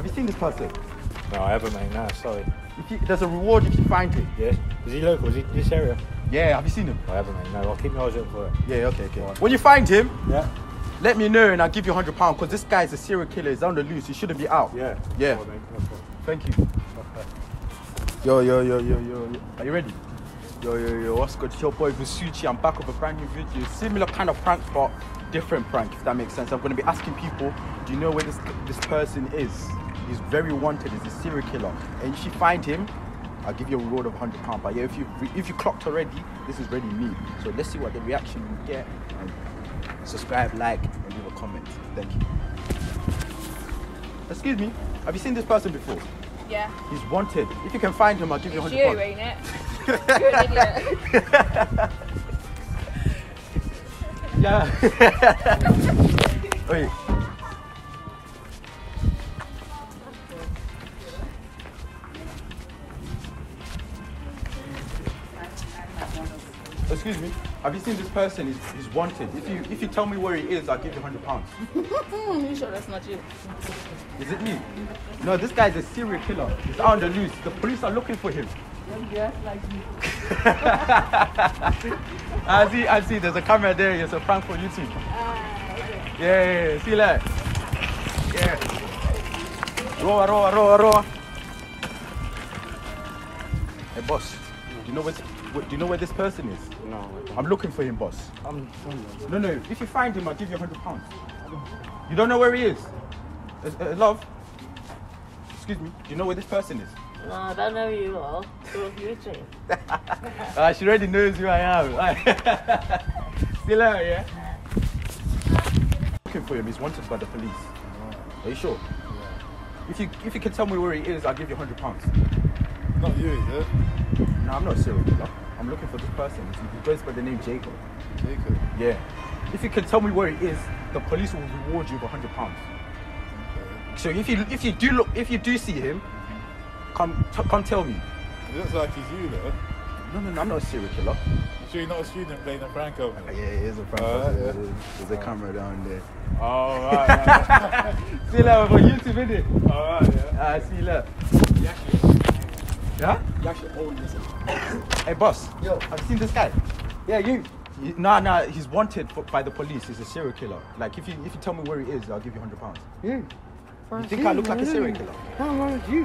Have you seen this person? No, I haven't, mate. No, sorry. If you, there's a reward if you find him. Yeah. Is he local? Is he in this area? Yeah, have you seen him? I haven't, mate. No, I'll keep my eyes open for it. Yeah, okay, okay. When you find him, Yeah. let me know and I'll give you hundred pounds because this guy's a serial killer. He's on the loose. He shouldn't be out. Yeah. Yeah. Right. No. Thank you. Yo, yo, yo, yo, yo, yo. Are you ready? Yo, yo, yo, what's good? It's your boy Versucci. I'm back with a brand new video. Similar kind of prank, but different prank, if that makes sense. I'm going to be asking people, do you know where this this person is? He's very wanted. He's a serial killer. And if you find him, I'll give you a reward of £100. But yeah, if you if you clocked already, this is ready me. So let's see what the reaction we get. And subscribe, like, and leave a comment. Thank you. Excuse me, have you seen this person before? Yeah. He's wanted. If you can find him, I'll give you It's 100 you, pounds. ain't it? You're an idiot. Yeah. Wait. Excuse me. Have you seen this person? He's, he's wanted. If you if you tell me where he is, I'll give you hundred pounds. Hmm, you sure that's not you? Is it me? No, this guy's a serial killer. He's out on the loose. The police are looking for him. Yes, like you. I see. I see. There's a camera there. It's a prank for YouTube. Ah, okay. Yeah, yeah, yeah. See that? Yeah. Roa, roa, roa, roa. Hey, boss. Do you know where? Do you know where this person is? No, I'm looking for him, boss. I'm. No, no. If you find him, I'll give you a hundred pounds. You don't know where he is? Uh, uh, love. Excuse me. Do you know where this person is? No, I don't know you all. Who you think? Uh, she already knows who I am. Still out, yeah? Looking for him. He's wanted by the police. Are you sure? If you if you can tell me where he is, I'll give you a hundred pounds. Not you, is it? No, I'm not a serial killer. I'm looking for this person. He goes by the name Jacob. Jacob. Yeah. If you can tell me where he is, the police will reward you with hundred pounds. Okay. So if you if you do look if you do see him, come come tell me. It looks like he's you, though. No, no, no, I'm not a serial killer. You sure you're not a student playing a prank over Yeah, it is a prank. Alright, yeah. There's, a camera down there. Oh, right, right. See you later for YouTube, innit? Alright, yeah. Ah, see you later. Yeah? You actually own this. Hey, boss. Yo. Have you seen this guy? Yeah, you. Nah, nah, he's wanted for, by the police. He's a serial killer. Like, if you if you tell me where he is, I'll give you hundred pounds. You. You think I look like a serial killer? No, no, it's you.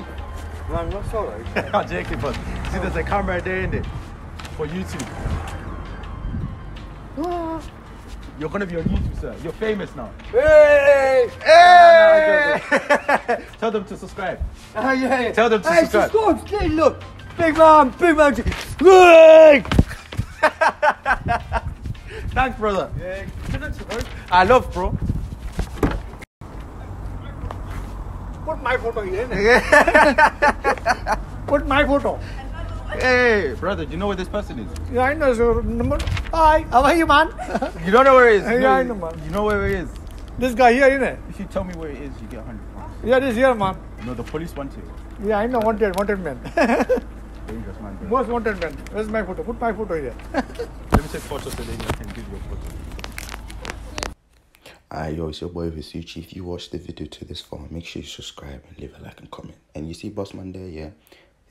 No, I'm not sorry. I'm joking, but see, there's a camera there, in it for YouTube. Ah. You're gonna be on YouTube, sir. You're famous now. hey! Hey! Tell them to subscribe. Oh, yeah, yeah. Tell them to hey, subscribe. subscribe. Hey, look. Big man, big man. Hey! Thanks, brother. Yeah, I love, bro. Put my photo here. Put my photo. Hey, brother, do you know where this person is? Yeah, I know your number. Hi, how are you, man? You don't know where he is? Yeah, No, I know, man. You know where he is? this guy here, isn't it? If you tell me where he is, you get 100 pounds. Yeah, this here, man. No, the police want you. Yeah, I know. Wanted, wanted man. Dangerous, man. Bro. Most wanted man. Where's my photo? Put my photo here. Let me take photos so then I can give you a photo. Hi, yo, it's your boy Versucci. If you watched the video to this far, make sure you subscribe and leave a like and comment. And you see Bossman there, yeah?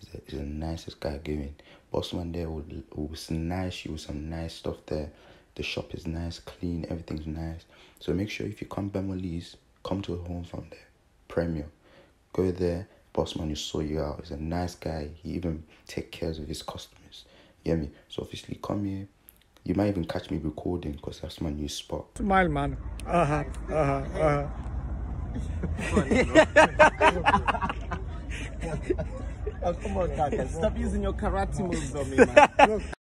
He's, a, he's the nicest guy going. Bossman there will, will nice you with some nice stuff there. The shop is nice, clean, everything's nice. So make sure if you come Bemolese, come to a home from there. Premier. Go there. Bossman will sort you out. He's a nice guy. He even take cares of his customers. You get me? So obviously come here. You might even catch me recording because that's my new spot. Smile, man. Uh huh. Uh Uh. Come on, Kaka. Stop using your karate moves on me, man.